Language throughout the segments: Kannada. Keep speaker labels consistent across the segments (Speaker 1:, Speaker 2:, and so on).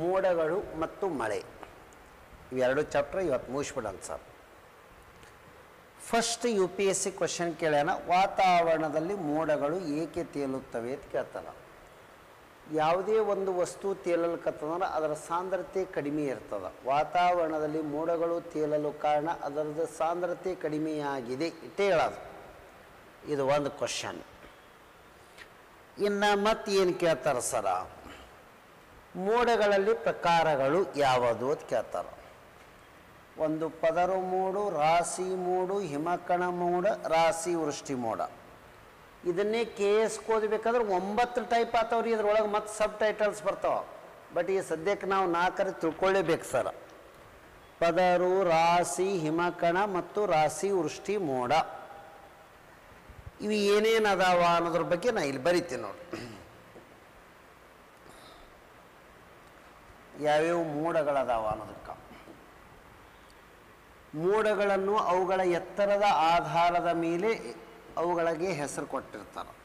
Speaker 1: ಮೋಡಗಳು ಮತ್ತು ಮಳೆ. ಇವೆರಡು ಚಾಪ್ಟರ್ ಇವತ್ತು ಮುಗಿಸ್ಬಿಡೋಣ sir first U P S C question ಕೇಳ್ಯಾನ ವಾತಾವರಣದಲ್ಲಿ ಮೋಡಗಳು ಏಕೆ ತೇಲುತ್ತವೆ ಅಂತ ಕೇಳ್ತಾನ. ಯಾವುದೇ ಒಂದು ವಸ್ತು ತೇಲಲ್ಕತ್ತಂದ್ರೆ ಅದರ ಸಾಂದ್ರತೆ ಕಡಿಮೆ ಇರ್ತದೆ. ವಾತಾವರಣದಲ್ಲಿ ಮೋಡಗಳು ತೇಲಲು ಕಾರಣ ಅದರದ್ದು ಸಾಂದ್ರತೆ ಕಡಿಮೆಯಾಗಿದೆ ಇಟ್ಟೇ ಹೇಳೋದು. ಇದು ಒಂದು ಕ್ವಶನ್ ಇನ್ನು ಏನು ಕೇಳ್ತಾರೆ ಸರ ಮೋಡಗಳಲ್ಲಿ ಪ್ರಕಾರಗಳು ಯಾವುದು ಅಂತ ಕೇಳ್ತಾರೆ. ಒಂದು ಪದರು ಮೂಡು, ರಾಶಿ ಮೂಡು, ಹಿಮಕಣ ಮೋಡ, ರಾಶಿ ವೃಷ್ಟಿ ಮೋಡ. ಇದನ್ನೇ ಕೆ ಎಸ್ ಓದಬೇಕಾದ್ರೆ ಒಂಬತ್ತು ಟೈಪ್ ಆತವ್ರಿ ಇದ್ರೊಳಗೆ ಮತ್ತೆ ಸಬ್ ಟೈಟಲ್ಸ್ ಬರ್ತಾವೆ. ಬಟ್ ಈ ಸದ್ಯಕ್ಕೆ ನಾವು ನಾಲ್ಕರೆ ತಿಳ್ಕೊಳ್ಳೇಬೇಕು ಸರ್ ಪದರು, ರಾಶಿ, ಹಿಮಕಣ ಮತ್ತು ರಾಶಿ ವೃಷ್ಟಿ ಮೋಡ. ಇವು ಏನೇನು ಅದಾವ ಅನ್ನೋದ್ರ ಬಗ್ಗೆ ನಾ ಇಲ್ಲಿ ಬರಿತೀನಿ ನೋಡಿ ಯಾವ್ಯಾವ ಮೋಡಗಳದಾವ ಅನ್ನೋದಕ್ಕೆ. ಮೋಡಗಳನ್ನು ಅವುಗಳ ಎತ್ತರದ ಆಧಾರದ ಮೇಲೆ ಅವುಗಳಿಗೆ ಹೆಸರು ಕೊಟ್ಟಿರ್ತಾರೆ.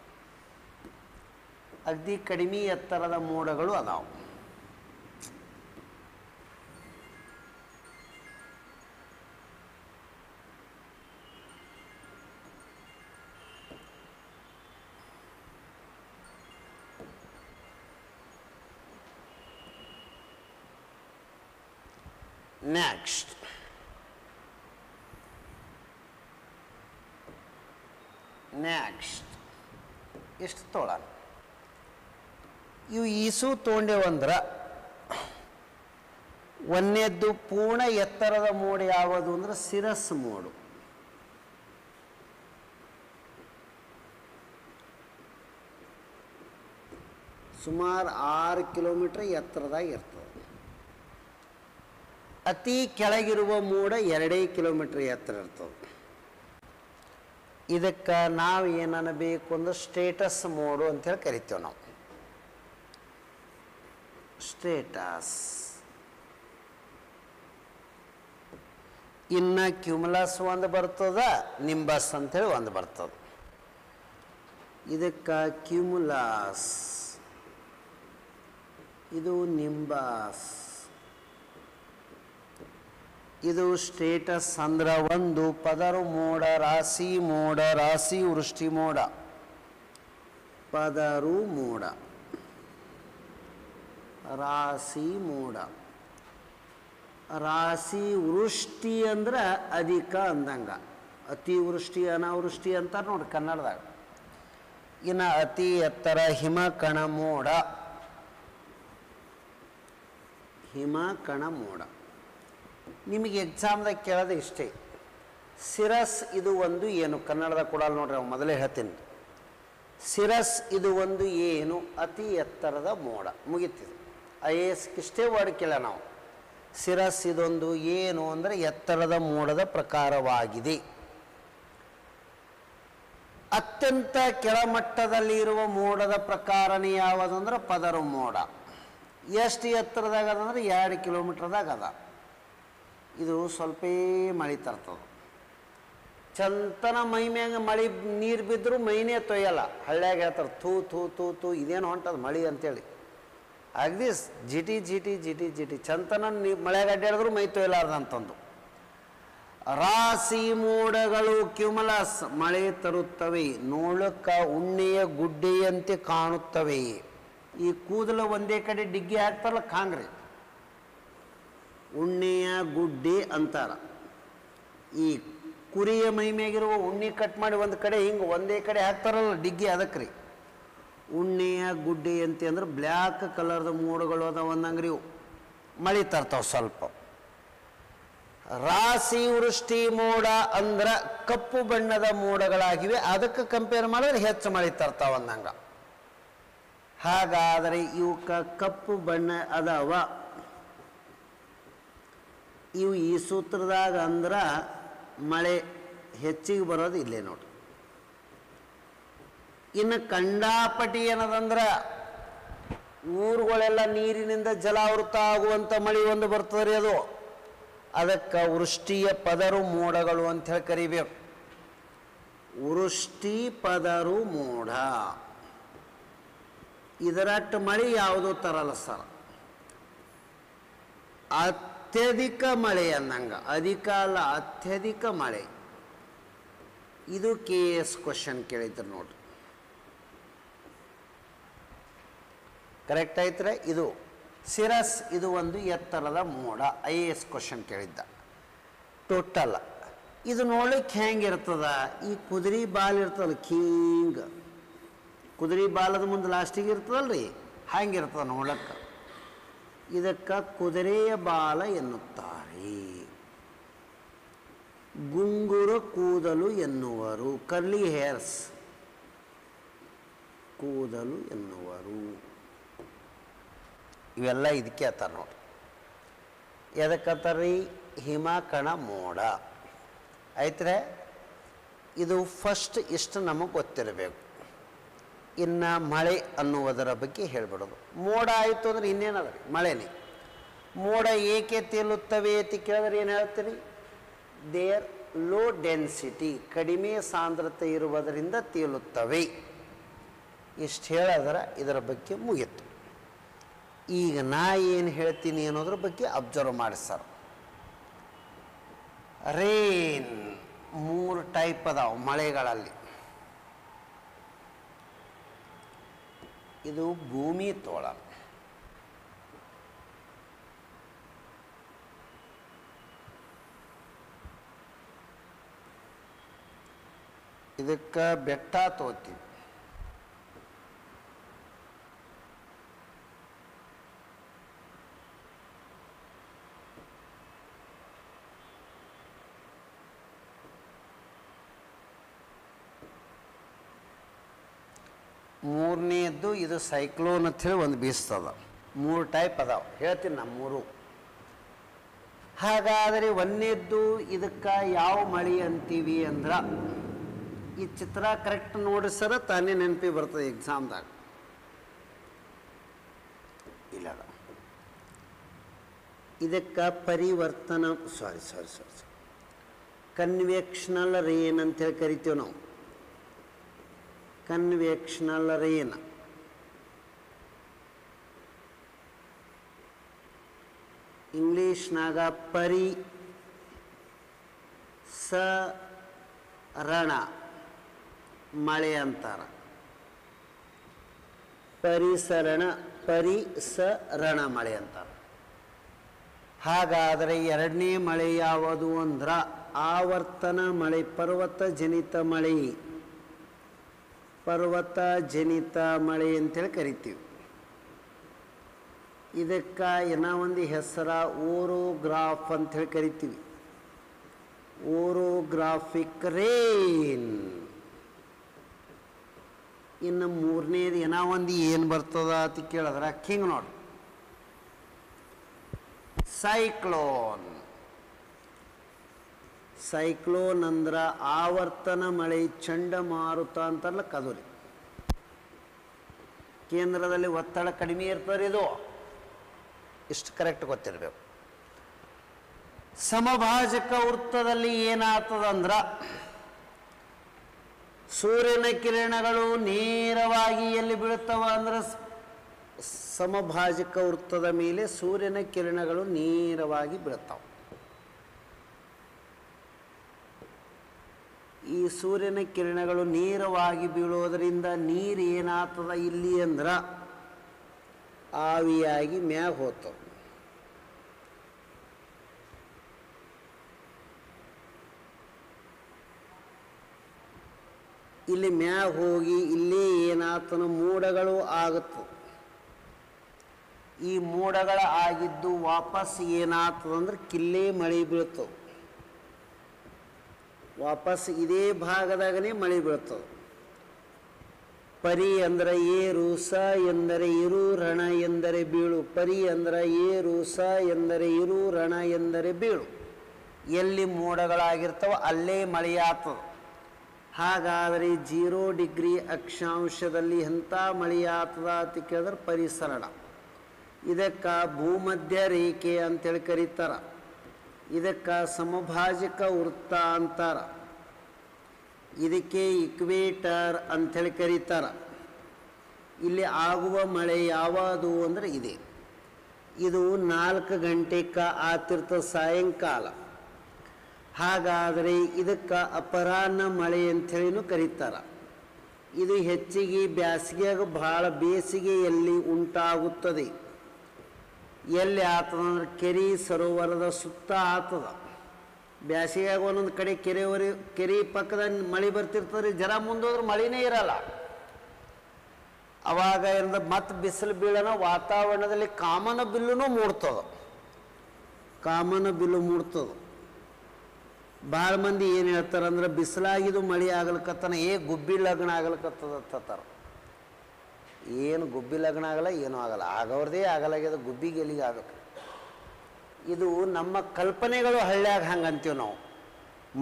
Speaker 1: ಅಗದಿ ಕಡಿಮೆ ಎತ್ತರದ ಮೋಡಗಳು ಅದಾವ. ನೆಕ್ಸ್ಟ್ ನೆಕ್ಸ್ಟ್ ಎಷ್ಟು ತೋಳ. ಇವು ಈಸು ತೊಗೊಂಡೇವಂದ್ರೆ ಒಂದನೇದ್ದು ಪೂರ್ಣ ಎತ್ತರದ ಮೋಡ ಯಾವುದು ಅಂದ್ರೆ ಸಿರಸ್ ಮೋಡು. ಸುಮಾರು ಆರು ಕಿಲೋಮೀಟ್ರ್ ಎತ್ತರದಾಗ ಇರ್ತದೆ. ಅತಿ ಕೆಳಗಿರುವ ಮೋಡ ಎರಡೇ ಕಿಲೋಮೀಟ್ರ್ ಎತ್ತರ ಇರ್ತದೆ. ಇದಕ್ಕೆ ನಾವು ಏನನ್ನಬೇಕು ಅಂದ್ರೆ ಸ್ಟೇಟಸ್ ಮೋಡು ಅಂತೇಳಿ ಕರಿತೇವೆ ನಾವು. ಸ್ಟೇಟಸ್ ಇನ್ನು ಕ್ಯುಮಲಸ್ ಒಂದು ಬರ್ತದ ನಿಂಬಸ್ ಅಂತೇಳಿ ಒಂದು ಬರ್ತದ. ಇದಕ್ಕೆ ಕ್ಯುಮುಲಾಸ್ ಇದು ನಿಂಬಾಸ್ ಇದು ಸ್ಟೇಟಸ್ ಅಂದ್ರೆ ಒಂದು, ಪದರು ಮೋಡ, ರಾಶಿ ಮೋಡ, ರಾಶಿ ವೃಷ್ಟಿ ಮೋಡ. ಪದರು ಮೋಡ. ರಾಶಿ ಮೋಡ. ರಾಶಿ ವೃಷ್ಟಿ ಅಂದ್ರೆ ಅಧಿಕ ಅಂದಂಗ. ಅತಿವೃಷ್ಟಿ ಅನಾವೃಷ್ಟಿ ಅಂತ ನೋಡಿ ಕನ್ನಡದಾಗ. ಇನ್ನು ಅತಿ ಎತ್ತರ ಹಿಮ, ಕಣ, ಮೋಡ. ಹಿಮ, ಕಣ, ಮೋಡ. ನಿಮಗೆ ಎಕ್ಸಾಮ್ದಾಗ ಕೇಳೋದು ಇಷ್ಟೇ. ಸಿರಸ್ ಇದು ಒಂದು ಏನು? ಕನ್ನಡದಾಗ ಕೊಡಲ್ಲ ನೋಡ್ರಿ ನಾವು ಮೊದಲೇ ಹೇಳ್ತೀನಿ. ಸಿರಸ್ ಇದು ಒಂದು ಏನು? ಅತಿ ಎತ್ತರದ ಮೋಡ. ಮುಗಿತಿದೆ. ಐ ಎ ಎಸ್ ಇಷ್ಟೇ ವರ್ಡ್ ಕೇಳ ನಾವು. ಸಿರಸ್ ಇದೊಂದು ಏನು ಅಂದರೆ ಎತ್ತರದ ಮೋಡದ ಪ್ರಕಾರವಾಗಿದೆ. ಅತ್ಯಂತ ಕೆಳಮಟ್ಟದಲ್ಲಿ ಇರುವ ಮೋಡದ ಪ್ರಕಾರನೇ ಯಾವುದಂದ್ರೆ ಪದರು ಮೋಡ ಎಷ್ಟು ಎತ್ತರದಾಗ ಅದಂದ್ರೆ ಎರಡು ಕಿಲೋಮೀಟ್ರದಾಗದ ಅದ. ಇದು ಸ್ವಲ್ಪ ಮಳೆ ತರ್ತದೆ. ಚಂತನ ಮೈ ಮ್ಯಾಗ ಮಳೆ ನೀರು ಬಿದ್ದರೂ ಮೈನೇ ತೊಯ್ಯಲ್ಲ. ಹಳ್ಳ್ಯಾಗ ಹೇಳ್ತಾರೆ, ಥೂ ಥೂ ಥೂ ಥೂ, ಇದೇನು ಹೊಂಟದ ಮಳೆ ಅಂತೇಳಿ. ಅಗದಿ ಜಿಟಿ ಜಿಟಿ ಜಿಟಿ ಜಿಟಿ, ಚಂತನ ನೀ ಮಳೆಗೆ ಅಡ್ಡಾಡಿದ್ರು ಮೈ ತೊಯ್ಲಾರ್ದಂತಂದು ರಾಸಿ ಮೋಡಗಳು ಕ್ಯುಮಲಸ್ ಮಳೆ ತರುತ್ತವೆ, ನೋಳಕ್ಕ ಉಣ್ಣೆಯ ಗುಡ್ಡೆಯಂತೆ ಕಾಣುತ್ತವೆ. ಈ ಕೂದಲು ಒಂದೇ ಕಡೆ ಡಿಗ್ಗಿ ಹಾಕ್ತಾರಲ್ಲ ಕಾಂಗ್ರೆ. ಉಣ್ಣೆಯ ಗುಡ್ಡೆ ಅಂತಾರ. ಈ ಕುರಿಯ ಮೈ ಮ್ಯಾಗಿರುವ ಉಣ್ಣೆ ಕಟ್ ಮಾಡಿ ಒಂದು ಕಡೆ ಹಿಂಗೆ ಒಂದೇ ಕಡೆ ಹಾಕ್ತಾರಲ್ಲ ಡಿಗ್ಗಿ ಅದಕ್ಕೆ ರೀ ಉಣ್ಣೆಯ ಗುಡ್ಡೆ ಅಂತ ಅಂದ್ರೆ ಬ್ಲ್ಯಾಕ್ ಕಲರ್ದ ಮೋಡಗಳು ಅದಾವ ಅಂದಂಗೆ ರೀ ಮಳೆ ತರ್ತಾವ ಸ್ವಲ್ಪ. ರಾಶಿ ವೃಷ್ಟಿ ಮೋಡ ಅಂದ್ರೆ ಕಪ್ಪು ಬಣ್ಣದ ಮೋಡಗಳಾಗಿವೆ. ಅದಕ್ಕೆ ಕಂಪೇರ್ ಮಾಡಿದ್ರೆ ಹೆಚ್ಚು ಮಳೆ ತರ್ತಾವ ಅಂದಂಗ ಹಾಗಾದರೆ ಇವಕ್ಕ ಕಪ್ಪು ಬಣ್ಣ ಅದಾವ. ಇವು ಈ ಸೂತ್ರದಾಗ ಅಂದ್ರೆ ಮಳೆ ಹೆಚ್ಚಿಗೆ ಬರೋದು ಇಲ್ಲೇ ನೋಡಿ. ಇನ್ನು ಕಂಡಾಪಟಿ ಏನದಂದ್ರೆ ಊರುಗಳೆಲ್ಲ ನೀರಿನಿಂದ ಜಲಾವೃತ ಆಗುವಂಥ ಮಳೆ ಒಂದು ಬರ್ತದೆ ಅದು. ಅದಕ್ಕೆ ವೃಷ್ಟಿಯ ಪದರು ಮೋಡಗಳು ಅಂತ ಹೇಳಿ ಕರಿಬೇಕು. ವೃಷ್ಟಿ ಪದರು ಮೋಡ. ಇದರಟ್ಟು ಮಳೆ ಯಾವುದೂ ತರಲ್ಲ ಸರ್. ಅತ್ಯಧಿಕ ಮಳೆ ಅಂದಂಗೆ. ಅಧಿಕ ಅಲ್ಲ, ಅತ್ಯಧಿಕ ಮಳೆ. ಇದು ಕೆ ಎಸ್ ಕ್ವಶನ್ ಕೇಳಿದ್ರು ನೋಡ್ರಿ. ಕರೆಕ್ಟ್ ಐತ್ರೆ? ಇದು ಸಿರಸ್, ಇದು ಒಂದು ಎತ್ತರದ ಮೋಡ. ಐ ಎ ಎಸ್ ಕ್ವಶನ್ ಕೇಳಿದ್ದ. ಟೋಟಲ್ ಇದು ನೋಡ್ಲಿಕ್ಕೆ ಹೆಂಗಿರ್ತದ ಈ ಕುದುರೆ ಬಾಲ್ ಇರ್ತದಲ್ಲ, ಕಿಂಗ್. ಕುದುರೆ ಬಾಲದ ಮುಂದೆ ಲಾಸ್ಟಿಗೆ ಇರ್ತದಲ್ರಿ? ಹಂಗಿರ್ತದ ನೋಡಕ್ಕೆ ಇದಕ್ಕೆ ಕುದುರೆಯ ಬಾಲ ಎನ್ನುತ್ತಾರೆ. ಗುಂಗುರ ಕೂದಲು ಎನ್ನುವರು. Curly hairs. ಕೂದಲು ಎನ್ನುವರು. ಇವೆಲ್ಲ ಇದಕ್ಕೆ ಅತ್ತಾರ ನೋಡಿ. ಎದಕ್ಕತ್ತಾರ್ರಿ ಹಿಮ, ಕಣ, ಮೋಡ. ಐತ್ರೆ, ಇದು ಫಸ್ಟ್ ಇಷ್ಟು ನಮಗೆ ಗೊತ್ತಿರಬೇಕು. ಇನ್ನು ಮಳೆ ಅನ್ನುವುದರ ಬಗ್ಗೆ ಹೇಳ್ಬಿಡೋದು. ಮೋಡ ಆಯಿತು ಅಂದ್ರೆ ಇನ್ನೇನದ? ರೀ ಮಳೆನೇ. ಮೋಡ ಏಕೆ ತೇಲುತ್ತವೆ ಅಂತ ಕೇಳಿದ್ರೆ ಏನು ಹೇಳ್ತೀರಿ? ದೇರ್ ಲೋ ಡೆನ್ಸಿಟಿ ಕಡಿಮೆ ಸಾಂದ್ರತೆ ಇರುವುದರಿಂದ ತೇಲುತ್ತವೆ. ಇಷ್ಟು ಹೇಳಿದ್ರೆ ಇದರ ಬಗ್ಗೆ ಮುಗಿತು. ಈಗ ನಾ ಏನು ಹೇಳ್ತೀನಿ ಅನ್ನೋದ್ರ ಬಗ್ಗೆ ಅಬ್ಸರ್ವ್ ಮಾಡಿ ರೇನ್ ಮೂರು ಟೈಪ್ ಅದಾವೆ ಮಳೆಗಳಲ್ಲಿ. ಇದು ಭೂಮಿ ತೋಳ ಇದಕ್ಕೆ ಬೆಟ್ಟ ತೋತೀವಿ ಮೂರನೇದ್ದು ಇದು ಸೈಕ್ಲೋನ್ ಅಂತೇಳಿ ಒಂದು ಬೀಸ್ತದ. ಮೂರು ಟೈಪ್ ಅದಾವ. ಹೇಳ್ತೀನಿ ನಾ ಮೂರು. ಹಾಗಾದರೆ ಒಂದನೇದ್ದು ಇದಕ್ಕೆ ಯಾವ ಮಳೆ ಅಂತೀವಿ ಅಂದ್ರೆ, ಈ ಚಿತ್ರ ಕರೆಕ್ಟ್ ನೋಡಿ ಸರ ತಾನೇ ನೆನಪಿ ಬರ್ತದೆ ಎಕ್ಸಾಮ್ದಾಗ ಇಲ್ಲ ಇದಕ್ಕೆ ಪರಿವರ್ತನ ಸಾರಿ ಸಾರಿ ಸಾರಿ ಸಾರಿ ಕನ್ವೆಕ್ಷನಲ್ ರೇನ್ ಅಂತೇಳಿ ಕರಿತೀವಿ ನಾವು. ಕನ್ವೆಕ್ಷನಲ್ ರೇನ್ ಇಂಗ್ಲೀಷ್ನಾಗ ಪರಿ, ಸ, ರಣ, ಮಳೆ ಅಂತಾರ. ಪರಿಸರಣ ಪರಿಸರಣ ಮಳೆ ಅಂತಾರ. ಹಾಗಾದರೆ ಎರಡನೇ ಮಳೆ ಯಾವುದು ಅಂದ್ರ ಆವರ್ತನ ಮಳೆ, ಪರ್ವತ ಜನಿತ ಮಳೆ. ಪರ್ವತ ಜನಿತ ಮಳೆ ಅಂತೇಳಿ ಕರಿತೀವಿ. ಇದಕ್ಕೆ ಏನೋ ಒಂದು ಹೆಸರ ಓರೋಗ್ರಾಫ್ ಅಂಥೇಳಿ ಕರಿತೀವಿ. Orographic rain. ಇನ್ನು ಮೂರನೇದು ಏನೋ ಒಂದು ಏನು ಬರ್ತದ ಅಂತ ಕೇಳಿದ್ರೆ ಕಿಂಗ್ ನೋಡಿ. ಸೈಕ್ಲೋನ್. ಸೈಕ್ಲೋನ್ ಅಂದ್ರ ಆವರ್ತನ ಮಳೆ ಚಂಡಮಾರುತ ಅಂತಲ್ಲ ಕದುರಿ. ಕೇಂದ್ರದಲ್ಲಿ ಒತ್ತಡ ಕಡಿಮೆ ಇರ್ತದೆ ಇದು. ಇಷ್ಟು ಕರೆಕ್ಟ್ ಗೊತ್ತಿರಬೇಕು. ಸಮಭಾಜಕ ವೃತ್ತದಲ್ಲಿ ಏನಾಗ್ತದಂದ್ರ ಸೂರ್ಯನ ಕಿರಣಗಳು ನೇರವಾಗಿ ಎಲ್ಲಿ ಬೀಳುತ್ತವ ಅಂದ್ರೆ ಸಮಭಾಜಕ ವೃತ್ತದ ಮೇಲೆ ಸೂರ್ಯನ ಕಿರಣಗಳು ನೇರವಾಗಿ ಬೀಳುತ್ತವೆ. ಈ ಸೂರ್ಯನ ಕಿರಣಗಳು ನೇರವಾಗಿ ಬೀಳೋದರಿಂದ ನೀರು ಏನಾಗ್ತದ ಇಲ್ಲಿ ಅಂದ್ರೆ ಆವಿಯಾಗಿ ಮ್ಯಾಗ ಹೋಗ್ತವೆ. ಇಲ್ಲಿ ಮ್ಯಾಗ ಹೋಗಿ ಇಲ್ಲೇ ಏನಾತನ ಮೋಡಗಳು ಆಗುತ್ತವೆ ಈ ಮೋಡಗಳ ಆಗಿದ್ದು ವಾಪಸ್ ಏನಾಗ್ತದಂದ್ರೆ ಕಿಲ್ಲೇ ಮಳೆ ಬೀಳ್ತವೆ ವಾಪಸ್ ಇದೇ ಭಾಗದಾಗನೇ ಮಳೆ ಬೀಳ್ತದೆ. ಪರಿ ಅಂದರೆ ಏರು, ಸ ಎಂದರೆ ಇರು, ರಣ ಎಂದರೆ ಬೀಳು. ಪರಿ ಅಂದ್ರೆ ಏರು, ಸ ಎಂದರೆ ಇರು, ರಣ ಎಂದರೆ ಬೀಳು. ಎಲ್ಲಿ ಮೋಡಗಳಾಗಿರ್ತವ ಅಲ್ಲೇ ಮಳೆಯಾಗ್ತದೆ. ಹಾಗಾದರೆ ಜೀರೋ ಡಿಗ್ರಿ ಅಕ್ಷಾಂಶದಲ್ಲಿ ಎಂಥ ಮಳೆಯಾಗ್ತದ ಅಂತ ಕೇಳಿದ್ರೆ ಪರಿಸರಣ. ಇದಕ್ಕೆ ಭೂಮಧ್ಯ ರೇಖೆ ಅಂತೇಳಿ ಕರೀತಾರ. ಇದಕ್ಕೆ ಸಮಭಾಜಕ ವೃತ್ತ ಅಂತಾರ. ಇದಕ್ಕೆ ಇಕ್ವೇಟರ್ ಅಂಥೇಳಿ ಕರೀತಾರ. ಇಲ್ಲಿ ಆಗುವ ಮಳೆ ಯಾವುದು ಅಂದರೆ ಇದೆ. ಇದು ನಾಲ್ಕು ಗಂಟೆಗೆ ಆತಿರ್ತ ಸಾಯಂಕಾಲ. ಹಾಗಾದರೆ ಇದಕ್ಕೆ ಅಪರಾಹ್ನ ಮಳೆ ಅಂಥೇಳಿನೂ ಕರೀತಾರೆ. ಇದು ಹೆಚ್ಚಿಗೆ ಬ್ಯಾಸಿಗೆಯಾಗ ಭಾಳ ಬೇಸಿಗೆಯಲ್ಲಿ ಉಂಟಾಗುತ್ತದೆ. ಎಲ್ಲಿ ಆತದಂದ್ರೆ ಕೆರೆ ಸರೋವರದ ಸುತ್ತ ಆತದ. ಬ್ಯಾಸಿಗೆಯಾಗ ಒಂದೊಂದು ಕಡೆ ಕೆರೆವರಿ ಕೆರೆ ಪಕ್ಕದ ಮಳೆ ಬರ್ತಿರ್ತದ್ರಿ, ಜರ ಮುಂದೋದ್ರೆ ಮಳೆನೇ ಇರಲ್ಲ. ಅವಾಗ ಏನಂದ್ರೆ ಮತ್ತೆ ಬಿಸಿಲು ಬೀಳನ ವಾತಾವರಣದಲ್ಲಿ ಕಾಮನ ಬಿಲ್ಲುನೂ ಮೂಡ್ತದ. ಕಾಮನ ಬಿಲ್ಲು ಮೂಡ್ತದ. ಭಾಳ ಮಂದಿ ಏನು ಹೇಳ್ತಾರಂದ್ರೆ ಬಿಸಿಲಾಗಿದು ಮಳೆ ಆಗ್ಲಿಕ್ಕತ್ತನ ಏ ಗುಬ್ಬಿ ಲಗ್ನ ಆಗ್ಲಿಕ್ಕತ್ತದ ಏನು ಗುಬ್ಬಿ ಲಗ್ನ ಆಗಲ್ಲ, ಏನೂ ಆಗಲ್ಲ. ಆಗೋರ್ದೇ ಆಗಲಾಗ್ಯದ ಗುಬ್ಬಿ ಎಲ್ಲಿಗೆ ಆಗಬೇಕು? ಇದು ನಮ್ಮ ಕಲ್ಪನೆಗಳು ಹಳ್ಳ್ಯಾಗ ಹಂಗಂತೀವಿ ನಾವು.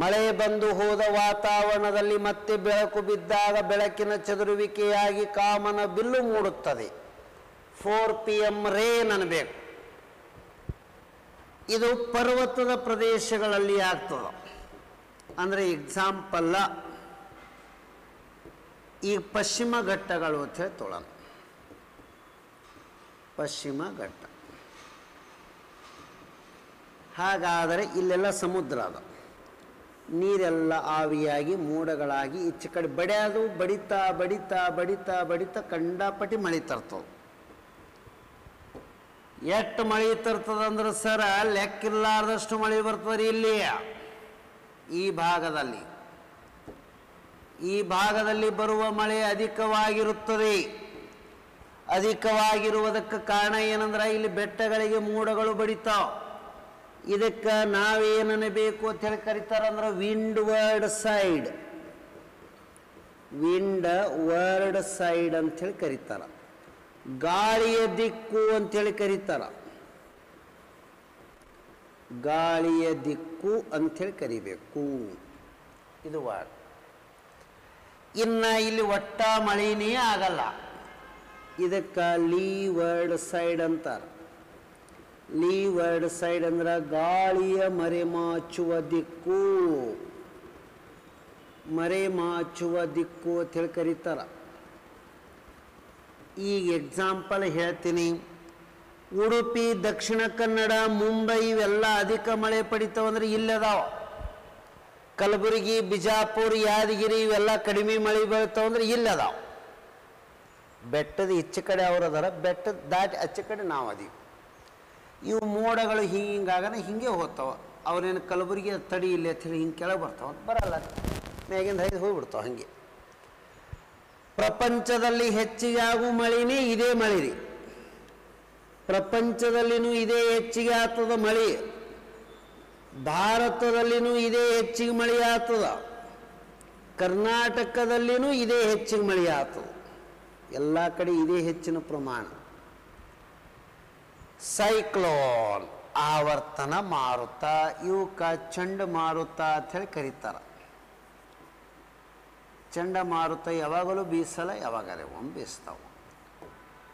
Speaker 1: ಮಳೆ ಬಂದು ಹೋದ ವಾತಾವರಣದಲ್ಲಿ ಮತ್ತೆ ಬೆಳಕು ಬಿದ್ದಾಗ ಬೆಳಕಿನ ಚದುರುವಿಕೆಯಾಗಿ ಕಾಮನ ಬಿಲ್ಲು ಮೂಡುತ್ತದೆ. ಫೋರ್ ಪಿ ಎಂ ರೇನ್ ಅನ್ಬೇಕು ಇದು ಪರ್ವತದ ಪ್ರದೇಶಗಳಲ್ಲಿ ಆಗ್ತದೆ. ಅಂದರೆ ಎಕ್ಸಾಂಪಲ್ಲ ಈ ಪಶ್ಚಿಮ ಘಟ್ಟಗಳು ಅಂತ ಹೇಳಿ ಪಶ್ಚಿಮ ಘಟ್ಟ. ಹಾಗಾದರೆ ಇಲ್ಲೆಲ್ಲ ಸಮುದ್ರ ಅದು. ನೀರೆಲ್ಲ ಆವಿಯಾಗಿ, ಮೋಡಗಳಾಗಿ, ಈಚೆ ಕಡೆ ಬಡಿಯೋದು ಬಡಿತಾ ಬಡಿತಾ ಬಡಿತಾ ಬಡಿತಾ ಕಂಡಾಪಟ್ಟಿ ಮಳೆ ತರ್ತದೆ. ಎಷ್ಟು ಮಳೆ ತರ್ತದಂದ್ರೆ ಸರ, ಲೆಕ್ಕಿರ್ಲಾರ್ದಷ್ಟು ಮಳೆ ಬರ್ತದೆ ಇಲ್ಲಿ. ಈ ಭಾಗದಲ್ಲಿ. ಈ ಭಾಗದಲ್ಲಿ ಬರುವ ಮಳೆ ಅಧಿಕವಾಗಿರುತ್ತದೆ. ಅಧಿಕವಾಗಿರುವುದಕ್ಕೆ ಕಾರಣ ಏನಂದ್ರೆ ಇಲ್ಲಿ ಬೆಟ್ಟಗಳಿಗೆ ಮೂಡಗಳು ಬಡಿತಾವ. ಇದಕ್ಕೆ ನಾವೇನಬೇಕು ಅಂತ ಹೇಳಿ ಕರೀತಾರಂದ್ರೆ windward side windward side ಅಂಥೇಳಿ ಕರೀತಾರ. ಗಾಳಿಯ ದಿಕ್ಕು ಅಂಥೇಳಿ ಕರೀತಾರ. ಗಾಳಿಯ ದಿಕ್ಕು ಅಂಥೇಳಿ ಕರಿಬೇಕು. ಇದು ವಾರ್ಡ್ ಇನ್ನು ಇಲ್ಲಿ ಒಟ್ಟ ಮಳೆನೇ ಆಗಲ್ಲ. ಇದಕ್ಕೆ ಲೀವರ್ಡ್ ಸೈಡ್ ಅಂತಾರೆ. ಲೀವರ್ಡ್ ಸೈಡ್ ಅಂದ್ರೆ ಗಾಳಿಯ ಮರೆಮಾಚುವ ದಿಕ್ಕು. ಮರೆಮಾಚುವ ದಿಕ್ಕು ಅಂತ ಹೇಳಿ ಕರೀತಾರ. ಈಗ ಎಕ್ಸಾಂಪಲ್ ಹೇಳ್ತೀನಿ. ಉಡುಪಿ, ದಕ್ಷಿಣ ಕನ್ನಡ, ಮುಂಬೈ ಇವೆಲ್ಲ ಅಧಿಕ ಮಳೆ ಪಡಿತಾವಂದ್ರೆ ಇಲ್ಲದಾವ ಕಲಬುರಗಿ, ಬಿಜಾಪುರ್, ಯಾದಗಿರಿ ಇವೆಲ್ಲ ಕಡಿಮೆ ಮಳೆ ಬೀಳ್ತಾವಂದ್ರೆ ಇಲ್ಲದಾವ ಬೆಟ್ಟದ ಹೆಚ್ಚು ಕಡೆ ಅವರು ಅದರ, ಬೆಟ್ಟದ ದಾಟಿ ಆಚೆ ಕಡೆ ನಾವು ಅದೀವಿ. ಇವು ಮೋಡಗಳು ಹಿಂಗಾಗನ ಹಿಂಗೆ ಹೋಗ್ತಾವ. ಅವ್ರೇನು ಕಲಬುರಗಿ ತಡಿ ಇಲ್ಲ ಅಂತ ಹೇಳಿ ಹಿಂಗೆ ಕೆಳಗೆ ಬರ್ತಾವ ಬರಲ್ಲ. ಮ್ಯಾಗಿಂದ ಹೈದು ಹೋಗ್ಬಿಡ್ತಾವ ಹಂಗೆ. ಪ್ರಪಂಚದಲ್ಲಿ ಹೆಚ್ಚಿಗೆ ಆಗು ಮಳಿನೇ ಇದೇ ಮಳೆ ರೀ. ಪ್ರಪಂಚದಲ್ಲಿನೂ ಇದೇ ಹೆಚ್ಚಿಗೆ ಆಗ್ತದ ಮಳೆ. ಭಾರತದಲ್ಲಿನೂ ಇದೇ ಹೆಚ್ಚಿಗೆ ಮಳೆ ಆಗ್ತದ. ಕರ್ನಾಟಕದಲ್ಲಿನೂ ಇದೇ ಹೆಚ್ಚಿಗೆ ಮಳೆ ಆಗ್ತದ. ಎಲ್ಲ ಕಡೆ ಇದೇ ಹೆಚ್ಚಿನ ಪ್ರಮಾಣ. ಸೈಕ್ಲೋನ್ ಆವರ್ತನ ಮಾರುತ ಇವಕ್ಕ ಚಂಡಮಾರುತ ಅಂತ ಹೇಳಿ ಕರೀತಾರ. ಚಂಡಮಾರುತ ಯಾವಾಗಲೂ ಬೀಸಲ್ಲ, ಯಾವಾಗಲೇ ಒಮ್ಮೆ ಬೀಸ್ತಾವೆ.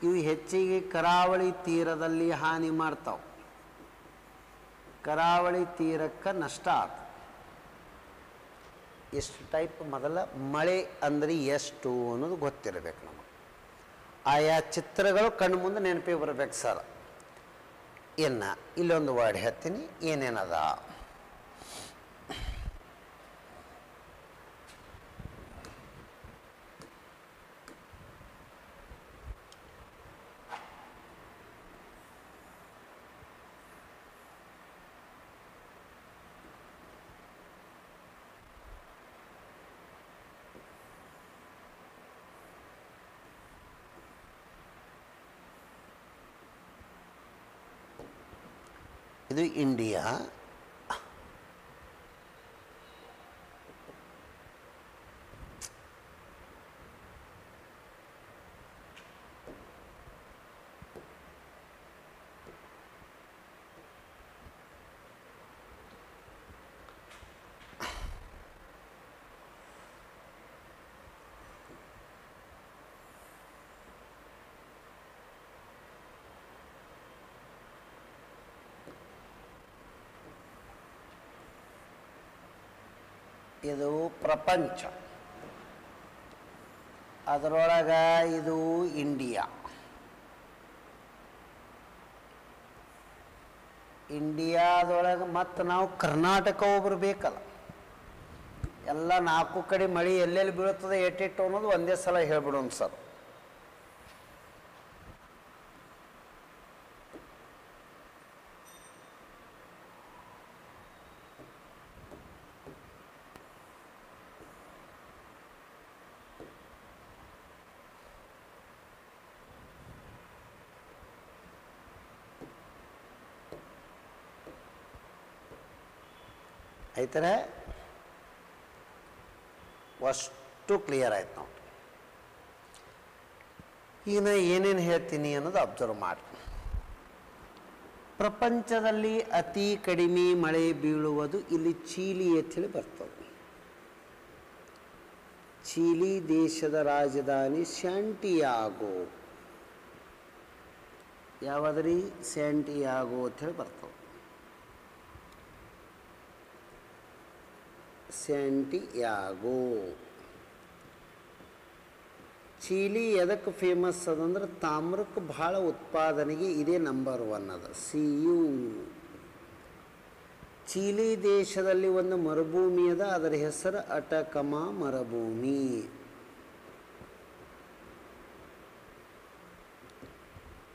Speaker 1: ಇವು ಹೆಚ್ಚಿಗೆ ಕರಾವಳಿ ತೀರದಲ್ಲಿ ಹಾನಿ ಮಾಡ್ತಾವೆ. ಕರಾವಳಿ ತೀರಕ್ಕೆ ನಷ್ಟ ಆತ. ಎಷ್ಟು ಟೈಪ್ ಮೊದಲ ಮಳೆ ಅಂದರೆ ಎಷ್ಟು ಅನ್ನೋದು ಗೊತ್ತಿರಬೇಕು ಆಯಾ ಚಿತ್ರಗಳು ಕಣ್ಣು ಮುಂದೆ ನೆನಪಿಗೆ ಬರಬೇಕು ಸರ್. ಇನ್ನು ಇಲ್ಲೊಂದು ವರ್ಡ್ ಹೇಳ್ತೀನಿ ಏನೇನದ? ಇದು ಇಂಡಿಯಾ ಇದು ಪ್ರಪಂಚ. ಅದರೊಳಗೆ ಇದು ಇಂಡಿಯಾ. ಇಂಡಿಯಾದೊಳಗೆ ಮತ್ತು ನಾವು ಕರ್ನಾಟಕ ಒಬ್ರು ಬೇಕಲ್ಲ. ಎಲ್ಲ ನಾಲ್ಕು ಕಡೆ ಮಳೆ ಎಲ್ಲೆಲ್ಲಿ ಬೀಳುತ್ತದೆ ಎಟ್ಟಿಟ್ಟು ಅನ್ನೋದು ಒಂದೇ ಸಲ ಹೇಳ್ಬಿಡೋಣ ಸರ್ ಆಯ್ತಾರೆ ಅಷ್ಟು ಕ್ಲಿಯರ್ ಆಯ್ತು ನಾವು ಈಗ ನಾ ಏನೇನು ಹೇಳ್ತೀನಿ ಅನ್ನೋದು ಅಬ್ಸರ್ವ್ ಮಾಡಿ. ಪ್ರಪಂಚದಲ್ಲಿ ಅತಿ ಕಡಿಮೆ ಮಳೆ ಬೀಳುವುದು ಇಲ್ಲಿ ಚೀಲಿ ಹೇಳಿ ಬರ್ತದೆ. ಚೀಲಿ ದೇಶದ ರಾಜಧಾನಿ ಸ್ಯಾಂಟಿಯಾಗೋ. ಯಾವಾದ್ರಿ ಸ್ಯಾಂಟಿಯಾಗೋ ಹೇಳಿ ಬರ್ತದೆ. ಸ್ಯಾಂಟಿಯಾಗೋ ಚೀಲಿ ಎದಕ್ಕೆ ಫೇಮಸ್ ಅದಂದ್ರೆ ತಾಮ್ರಕ್ಕೆ ಭಾಳ ಉತ್ಪಾದನೆಗೆ ಇದೇ ನಂಬರ್ ಒನ್ ಅದ. ಸಿ ಯು ಚೀಲಿ ದೇಶದಲ್ಲಿ ಒಂದು ಮರುಭೂಮಿ ಅದ, ಅದರ ಹೆಸರು ಅಟಕಮ ಮರುಭೂಮಿ.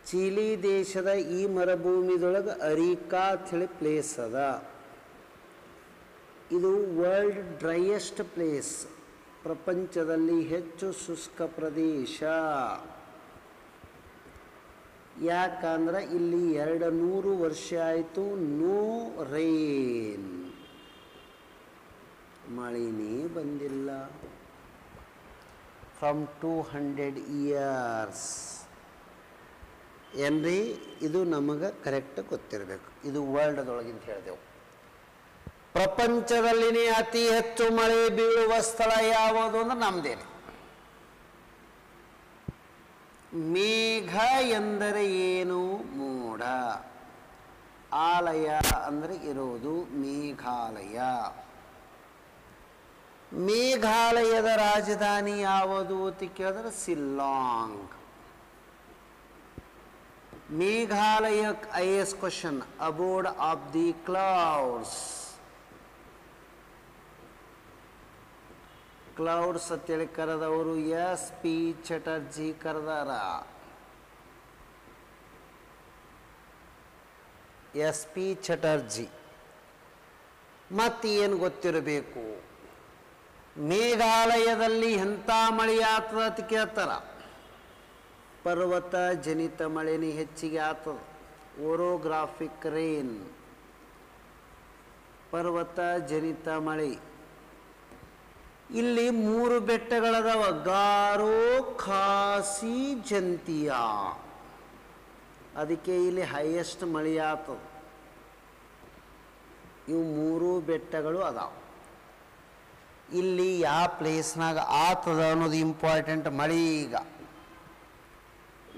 Speaker 1: ಚೀಲಿ ದೇಶದ ಈ ಮರುಭೂಮಿದೊಳಗೆ ಅರಿಕಾ ಹೇಳಿ ಪ್ಲೇಸ್ ಅದ. ಇದು ವರ್ಲ್ಡ್ ಡ್ರೈಯೆಸ್ಟ್ ಪ್ಲೇಸ್ ಪ್ರಪಂಚದಲ್ಲಿ ಹೆಚ್ಚು ಶುಷ್ಕ ಪ್ರದೇಶ. ಯಾಕಂದ್ರೆ ಇಲ್ಲಿ ಎರಡು ನೂರು ವರ್ಷ ಆಯಿತು, ನೋ ರೈನ್ ಮಳೆನೇ ಬಂದಿಲ್ಲ. ಫ್ರಮ್ ಟೂ ಹಂಡ್ರೆಡ್ ಇಯರ್ಸ್ ಏನ್ರಿ? ಇದು ನಮಗೆ ಕರೆಕ್ಟ್ ಗೊತ್ತಿರಬೇಕು. ಇದು ವರ್ಲ್ಡ್ದೊಳಗಿಂತ ಹೇಳಿದೆವು. ಪ್ರಪಂಚದಲ್ಲಿನೇ ಅತಿ ಹೆಚ್ಚು ಮಳೆ ಬೀಳುವ ಸ್ಥಳ ಯಾವುದು ಅಂದ್ರೆ ನಮ್ದೇನೆ. ಮೇಘ ಎಂದರೆ ಏನು? ಮೂಡ ಆಲಯ ಅಂದರೆ ಇರುವುದು ಮೇಘಾಲಯ. ಮೇಘಾಲಯದ ರಾಜಧಾನಿ ಯಾವುದು ಅಂತ ಕೇಳಿದ್ರೆ Shillong Meghalaya, I is question, abode of the clouds. Clouds ಅಂತೇಳಿ ಕರೆದವರು S P Chatterjee ಕರೆದಾರ. S P Chatterjee. ಮತ್ತೇನು ಗೊತ್ತಿರಬೇಕು? ಮೇಘಾಲಯದಲ್ಲಿ ಎಂಥ ಮಳೆ ಆಗ್ತದ ಅಂತ ಕೇಳ್ತಾರ. ಪರ್ವತ ಜನಿತ ಮಳೆನೇ ಹೆಚ್ಚಿಗೆ ಆಗ್ತದ. ಓರೋಗ್ರಾಫಿಕ್ ರೇನ್ ಪರ್ವತ ಜನಿತ ಮಳೆ. ಇಲ್ಲಿ ಮೂರು ಬೆಟ್ಟಗಳದಾವ. ಗಾರೋ ಖಾಸಿ ಜಂತಿಯ. ಅದಕ್ಕೆ ಇಲ್ಲಿ ಹೈಯೆಸ್ಟ್ ಮಳೆ ಆತದ ಇವು ಮೂರು ಬೆಟ್ಟಗಳು ಅದಾವ. ಇಲ್ಲಿ ಯಾವ ಪ್ಲೇಸ್ನಾಗ ಆತದ ಅನ್ನೋದು ಇಂಪಾರ್ಟೆಂಟ್ ಮಳೆ ಈಗ.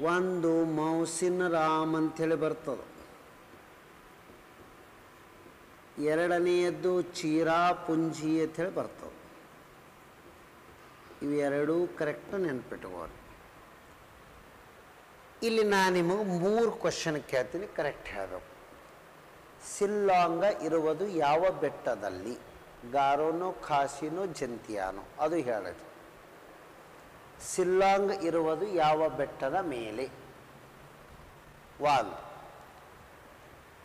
Speaker 1: ಒಂದು ಮೌಸಿನ ರಾಮ್ ಅಂಥೇಳಿ ಬರ್ತದೆ. ಎರಡನೆಯದ್ದು ಚೀರಾಪುಂಜಿ ಅಂಥೇಳಿ ಬರ್ತದೆ. ಇವೆರಡೂ ಕರೆಕ್ಟ್ ನೆನ್ಪಿಟ್ಕೋರಿ. ಇಲ್ಲಿ ನಾನು ನಿಮಗೆ ಮೂರು ಕ್ವಶನ್ ಕೇಳ್ತೀನಿ ಕರೆಕ್ಟ್ ಹೇಳಬೇಕು. ಸಿಲ್ಲಾಂಗ ಇರುವುದು ಯಾವ ಬೆಟ್ಟದಲ್ಲಿ? ಗಾರೋನೋ, ಖಾಸಿನೋ, ಜಂತಿಯಾನೋ? ಅದು ಹೇಳೋದು. ಸಿಲ್ಲಾಂಗ್ ಇರುವುದು ಯಾವ ಬೆಟ್ಟದ ಮೇಲೆ? ವಾಲ್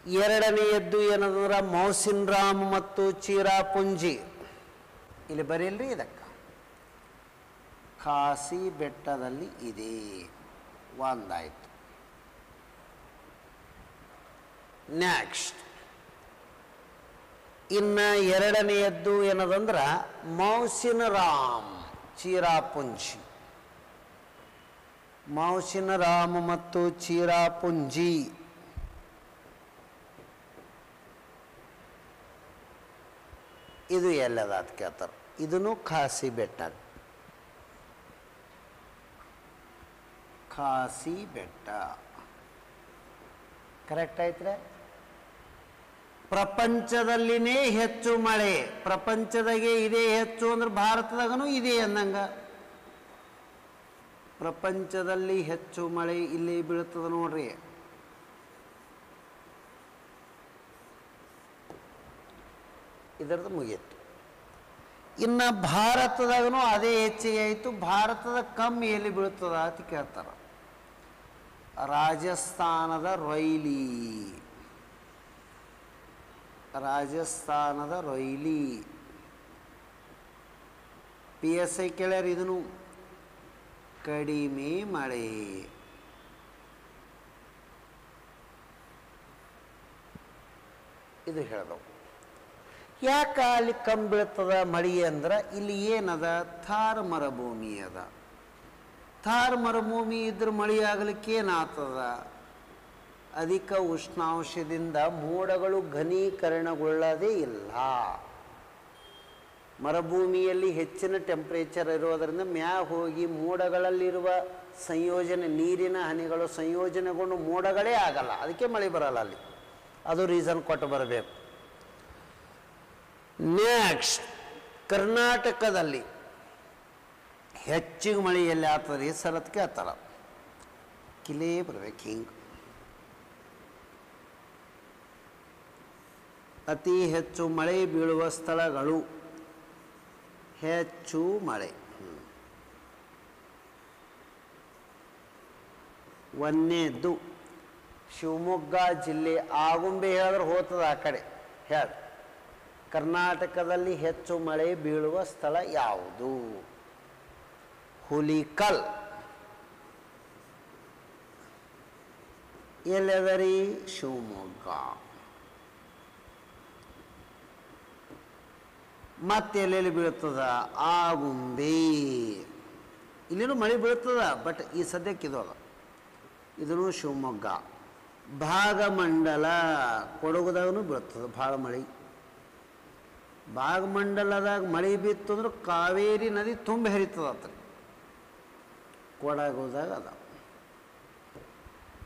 Speaker 1: ಎರಡನೆಯದ್ದು ಏನಂದ್ರೆ ಮೌಸಿನ್ ರಾಮ್ ಮತ್ತು ಚೀರಾಪುಂಜಿ. ಇಲ್ಲಿ ಬರೀಲ್ರಿ ಇದಕ್ಕೆ? ಖಾಸಿ ಬೆಟ್ಟದಲ್ಲಿ ಇದೆ. ಒಂದಾಯಿತು. ನೆಕ್ಸ್ಟ್ ಇನ್ನು ಎರಡನೆಯದ್ದು ಏನದಂದ್ರೆ ಮೌಸಿನ ರಾಮ್ ಚೀರಾಪುಂಜಿ. ಮೌಸಿನ ರಾಮ್ ಮತ್ತು ಚೀರಾಪುಂಜಿ. ಇದು ಎಲ್ಲದಾದ ಕೇಳ್ತಾರೆ. ಇದನ್ನು ಖಾಸಿ ಬೆಟ್ಟ ಖಾಸಿ ಬೆಟ್ಟ. ಕರೆಕ್ಟ್ ಆಯ್ತ್ರೆ? ಪ್ರಪಂಚದಲ್ಲಿನೇ ಹೆಚ್ಚು ಮಳೆ. ಪ್ರಪಂಚದಾಗೆ ಇದೇ ಹೆಚ್ಚು ಅಂದ್ರೆ ಭಾರತದಾಗನು ಇದೆ ಅಂದಂಗ. ಪ್ರಪಂಚದಲ್ಲಿ ಹೆಚ್ಚು ಮಳೆ ಇಲ್ಲಿ ಬೀಳುತ್ತದೆ ನೋಡ್ರಿ. ಇದರದ್ದು ಮುಗಿಯಿತು. ಇನ್ನು ಭಾರತದಾಗೂ ಅದೇ ಹೆಚ್ಚಿಗೆ ಆಯಿತು. ಭಾರತದ ಕಮ್ಮಿ ಎಲ್ಲಿ ಬೀಳ್ತದ ಅಂತ ಕೇಳ್ತಾರೆ. ರಾಜಸ್ಥಾನದ ರೊಯ್ಲಿ. ರಾಜಸ್ಥಾನದ ರೊಯ್ಲಿ. ಪಿ ಎಸ್ ಐ ಕೇಳ್ಯಾರ ಇದನ್ನು. ಕಡಿಮೆ ಮಳೆ. ಇದು ಹೇಳ್ದವು. ಯಾಕೆ ಅಲ್ಲಿ ಕಂಬೀಳ್ತದ ಮಳಿ ಅಂದ್ರೆ ಇಲ್ಲಿ ಏನದ? ಥಾರ್ ಮರಭೂಮಿ ಅದ. ಥಾರ್ ಮರುಭೂಮಿ ಇದ್ರೆ ಮಳೆ ಅಧಿಕ ಉಷ್ಣಾಂಶದಿಂದ ಮೋಡಗಳು ಘನೀಕರಣಗೊಳ್ಳದೇ ಇಲ್ಲ. ಮರುಭೂಮಿಯಲ್ಲಿ ಹೆಚ್ಚಿನ ಟೆಂಪ್ರೇಚರ್ ಇರೋದರಿಂದ ಮ್ಯಾ ಹೋಗಿ ಮೋಡಗಳಲ್ಲಿರುವ ಸಂಯೋಜನೆ, ನೀರಿನ ಹನಿಗಳು ಸಂಯೋಜನೆಗೊಂಡು ಮೋಡಗಳೇ ಆಗಲ್ಲ. ಅದಕ್ಕೆ ಮಳೆ ಬರಲ್ಲ ಅಲ್ಲಿ. ಅದು ರೀಸನ್ ಕೊಟ್ಟು ಬರಬೇಕು. ನೆಕ್ಸ್ಟ್ ಕರ್ನಾಟಕದಲ್ಲಿ ಹೆಚ್ಚಿಗೆ ಮಳೆ ಎಲ್ಲಿ ಆಗ್ತದೆ? ರೀ ಸರತ್ ಕೇಳ್ತಾರ. ಕಿಲೇ ಬರ್ಬೇಕು ಹಿಂಗೆ ಅತಿ ಹೆಚ್ಚು ಮಳೆ ಬೀಳುವ ಸ್ಥಳಗಳು ಹೆಚ್ಚು ಮಳೆ. ಒಂದನೇದ್ದು ಶಿವಮೊಗ್ಗ ಜಿಲ್ಲೆ ಆಗುಂಬೆ ಹೇಳಿದ್ರೆ ಹೋಗ್ತದೆ ಆ ಕಡೆ. ಹೇಳ. ಕರ್ನಾಟಕದಲ್ಲಿ ಹೆಚ್ಚು ಮಳೆ ಬೀಳುವ ಸ್ಥಳ ಯಾವುದು? ಹುಲಿಕಲ್. ಎಲ್ಲದರಿ ಶಿವಮೊಗ್ಗ. ಮತ್ತೆ ಎಲ್ಲೆಲ್ಲಿ ಬೀಳ್ತದ ಆಗುಂಬೆ. ಇಲ್ಲಿನೂ ಮಳೆ ಬೀಳ್ತದ ಬಟ್ ಈ ಸದ್ಯಕ್ಕೆ ಇದು ಅದ ಇದೂ ಶಿವಮೊಗ್ಗ. ಭಾಗಮಂಡಲ ಕೊಡಗುದಾಗೂ ಬೀಳ್ತದೆ ಭಾಳ ಮಳೆ ಭಾಗಮಂಡಲದಾಗ ಮಳೆ ಬಿತ್ತು ಅಂದ್ರೆ ಕಾವೇರಿ ನದಿ ತುಂಬಿ ಹರಿತದ ಹೋದಾಗ ಅದ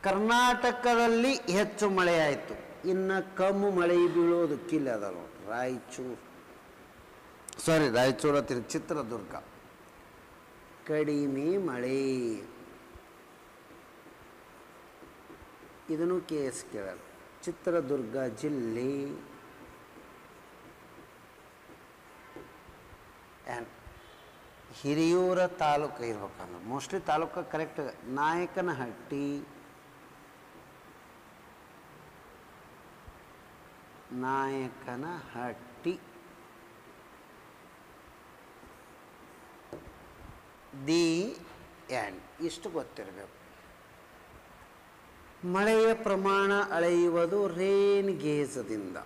Speaker 1: ಕರ್ನಾಟಕದಲ್ಲಿ ಹೆಚ್ಚು ಮಳೆ ಆಯಿತು. ಇನ್ನು ಕಮ್ಮು ಮಳೆ ಬೀಳೋದಕ್ಕಿಲ್ಲ ಅದ ನೋಡಿ ರಾಯಚೂರು. ಸಾರಿ ರಾಯಚೂರು ಹತ್ತಿರ ಚಿತ್ರದುರ್ಗ. ಕಡಿಮೆ ಮಳೆ. ಇದನ್ನು ಕೆ ಎಸ್ ಕೇಳಲ್ಲ ಚಿತ್ರದುರ್ಗ ಜಿಲ್ಲೆ ಆ್ಯಂಡ್ ಹಿರಿಯೂರ taluk ಇರ್ಬೇಕಂದ್ರೆ mostly taluk correct Nayakanahatti Nayakanahatti the and ಇಷ್ಟು ಗೊತ್ತಿರಬೇಕು. ಮಳೆಯ ಪ್ರಮಾಣ ಅಳೆಯುವುದು ರೇನ್ ಗೇಜದಿಂದ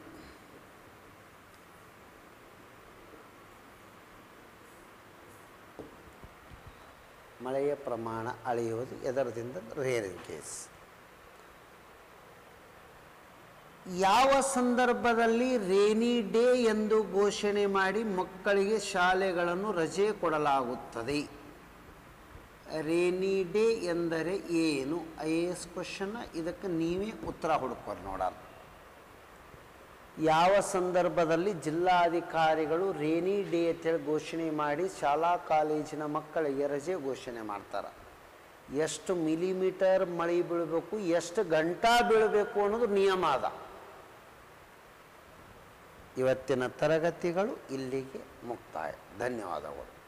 Speaker 1: ಮಳೆಯ ಪ್ರಮಾಣ ಅಳೆಯುವುದು ಎದರದಿಂದ ರೇರ್ ಇನ್ ಕೇಸ್ ಯಾವ ಸಂದರ್ಭದಲ್ಲಿ ರೇನಿ ಡೇ ಎಂದು ಘೋಷಣೆ ಮಾಡಿ ಮಕ್ಕಳಿಗೆ ಶಾಲೆಗಳನ್ನು ರಜೆ ಕೊಡಲಾಗುತ್ತದೆ? ರೇನಿ ಡೇ ಎಂದರೆ ಏನು? ಐ ಎ ಎಸ್ ಕ್ವಶನ್ನ ಇದಕ್ಕೆ ನೀವೇ ಉತ್ತರ ಹುಡುಕೋರು ನೋಡಲ್ಲ ಯಾವ ಸಂದರ್ಭದಲ್ಲಿ ಜಿಲ್ಲಾಧಿಕಾರಿಗಳು ರೇನಿ ಡೇ ಅಂತೇಳಿ ಘೋಷಣೆ ಮಾಡಿ ಶಾಲಾ ಕಾಲೇಜಿನ ಮಕ್ಕಳಿಗೆ ರಜೆ ಘೋಷಣೆ ಮಾಡ್ತಾರೆ? ಎಷ್ಟು ಮಿಲಿಮೀಟರ್ ಮಳೆ ಬೀಳಬೇಕು, ಎಷ್ಟು ಗಂಟಾ ಬೀಳಬೇಕು ಅನ್ನೋದು ನಿಯಮ ಅದ. ಇವತ್ತಿನ ತರಗತಿಗಳು ಇಲ್ಲಿಗೆ ಮುಕ್ತಾಯ. ಧನ್ಯವಾದಗಳು.